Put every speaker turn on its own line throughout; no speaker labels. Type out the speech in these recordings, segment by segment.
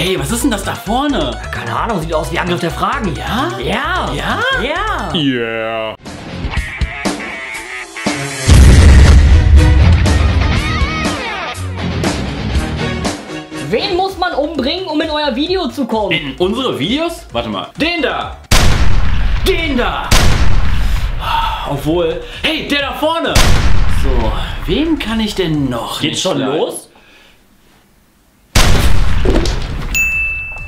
Hey, was ist denn das da vorne?
Keine Ahnung, sieht aus wie Angriff der Fragen.
Ja?
Ja.
Ja?
Ja.
Yeah.
Wen muss man umbringen, um in euer Video zu kommen?
In unsere Videos? Warte mal. Den da! Den da! Obwohl. Hey, der da vorne! So, wen kann ich denn noch?
Geht's schon los?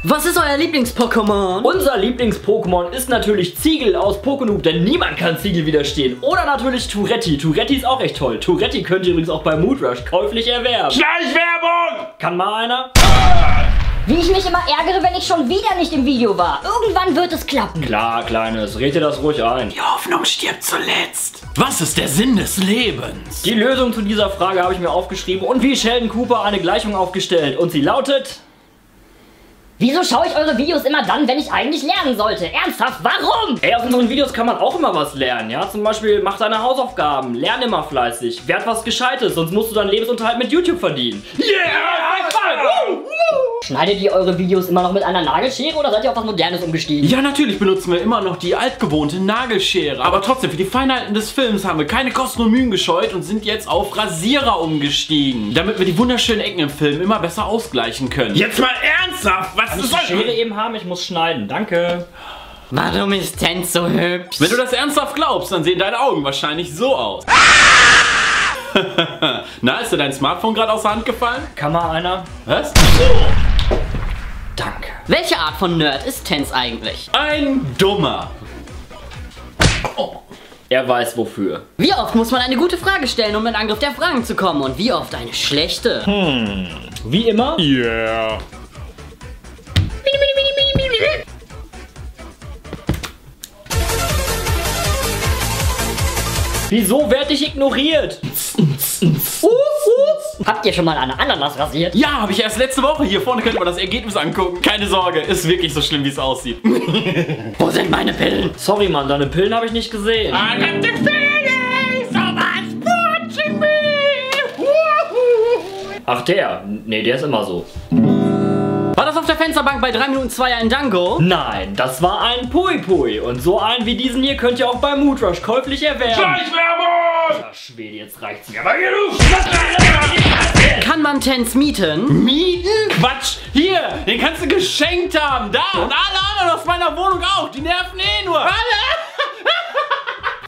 Was ist euer Lieblings-Pokémon?
Unser Lieblings-Pokémon ist natürlich Ziegel aus Pokénoob, denn niemand kann Ziegel widerstehen. Oder natürlich Touretti. Touretti ist auch echt toll. Touretti könnt ihr übrigens auch bei Mood Rush käuflich erwerben.
Schleichwerbung!
Kann mal einer?
Wie ich mich immer ärgere, wenn ich schon wieder nicht im Video war. Irgendwann wird es klappen.
Klar, Kleines, red dir das ruhig ein.
Die Hoffnung stirbt zuletzt. Was ist der Sinn des Lebens?
Die Lösung zu dieser Frage habe ich mir aufgeschrieben und wie Sheldon Cooper eine Gleichung aufgestellt. Und sie lautet...
Wieso schaue ich eure Videos immer dann, wenn ich eigentlich lernen sollte? Ernsthaft, warum?
Ey, aus unseren Videos kann man auch immer was lernen, ja? Zum Beispiel, mach deine Hausaufgaben, lern immer fleißig, werd was Gescheites, sonst musst du deinen Lebensunterhalt mit YouTube verdienen.
Schneidet ihr eure Videos immer noch mit einer Nagelschere oder seid ihr auf was Modernes umgestiegen?
Ja, natürlich benutzen wir immer noch die altgewohnte Nagelschere. Aber trotzdem, für die Feinheiten des Films haben wir keine Kosten und Mühen gescheut und sind jetzt auf Rasierer umgestiegen. Damit wir die wunderschönen Ecken im Film immer besser ausgleichen können.
Jetzt mal ernsthaft, was
Kann ich
ist
die
das?
Schere eben haben? Ich muss schneiden, danke.
Warum ist Tens so hübsch?
Wenn du das ernsthaft glaubst, dann sehen deine Augen wahrscheinlich so aus. Na, ist dir dein Smartphone gerade aus der Hand gefallen?
Kann mal einer?
Was?
Danke.
Welche Art von Nerd ist Tens eigentlich?
Ein Dummer.
Er weiß wofür.
Wie oft muss man eine gute Frage stellen, um in Angriff der Fragen zu kommen? Und wie oft eine schlechte?
Wie immer.
Yeah.
Wieso werd ich ignoriert?
Habt ihr schon mal eine Ananas rasiert?
Ja, habe ich erst letzte Woche. Hier vorne könnt ihr mal das Ergebnis angucken. Keine Sorge, ist wirklich so schlimm, wie es aussieht.
Wo sind meine Pillen?
Sorry, Mann, deine Pillen habe ich nicht gesehen.
I got the feeling, so much watching me.
Ach, der? Nee, der ist immer so.
War das auf der Fensterbank bei 3 Minuten 2 ein Dango?
Nein, das war ein Pui Pui. Und so einen wie diesen hier könnt ihr auch bei Mood Rush käuflich erwerben.
Schleichwerbung!
Ach, Schwede, jetzt reicht's mir. Aber genug!
Kann man Tens mieten?
Mieten? Quatsch. Hier, den kannst du geschenkt haben. Da und alle anderen aus meiner Wohnung auch. Die nerven eh nur. Alle.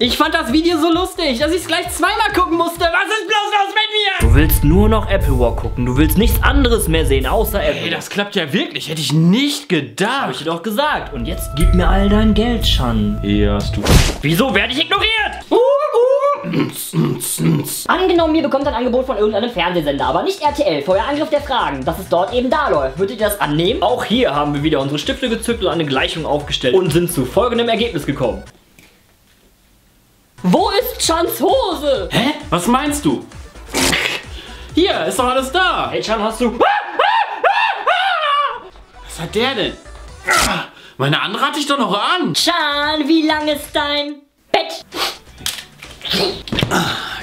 Ich fand das Video so lustig, dass ich es gleich zweimal gucken musste. Was ist bloß los mit mir?
Du willst nur noch Apple War gucken. Du willst nichts anderes mehr sehen, außer Apple.
Ey, das klappt ja wirklich. Hätte ich nicht
Hab ich
gedacht.
dir doch gesagt. Und jetzt gib mir all dein Geld, Schan.
Hier hast du.
Wieso werde ich ignoriert?
Angenommen, ihr bekommt ein Angebot von irgendeinem Fernsehsender, aber nicht RTL, euer Angriff der Fragen, dass es dort eben da läuft. Würdet ihr das annehmen?
Auch hier haben wir wieder unsere Stifte gezückt und eine Gleichung aufgestellt und sind zu folgendem Ergebnis gekommen.
Wo ist Chans Hose?
Hä? Was meinst du? Hier, ist doch alles da.
Hey, Chan, hast du...
Was hat der denn? Meine andere hatte ich doch noch an.
Chan, wie lang ist dein Bett?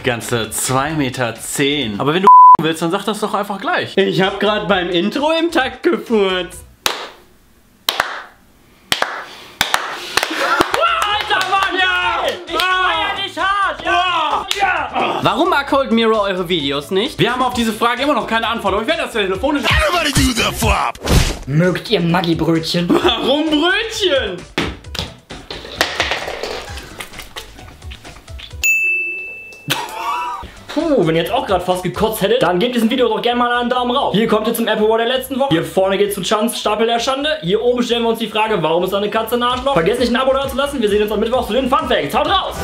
Ganze 2,10 Meter. Zehn. Aber wenn du willst, dann sag das doch einfach gleich.
Ich hab grad beim Intro im Takt gefurzt.
Alter Mann, ja! Ich feier dich hart, ja! Ja!
Warum Cold Mirror eure Videos nicht?
Wir haben auf diese Frage immer noch keine Antwort, aber ich werde das telefonisch.
Everybody do the flop.
Mögt ihr Maggi-Brötchen?
Warum Brötchen?
Puh, wenn ihr jetzt auch gerade fast gekotzt hättet, dann gebt diesem Video doch gerne mal einen Daumen rauf. Hier kommt ihr zum Apple War der letzten Woche. Hier vorne geht's zu Chans Stapel der Schande. Hier oben stellen wir uns die Frage, warum ist da eine Katze ein Arschloch? Vergesst nicht ein Abo da zu lassen. Wir sehen uns am Mittwoch zu den Fun Facts. Haut raus!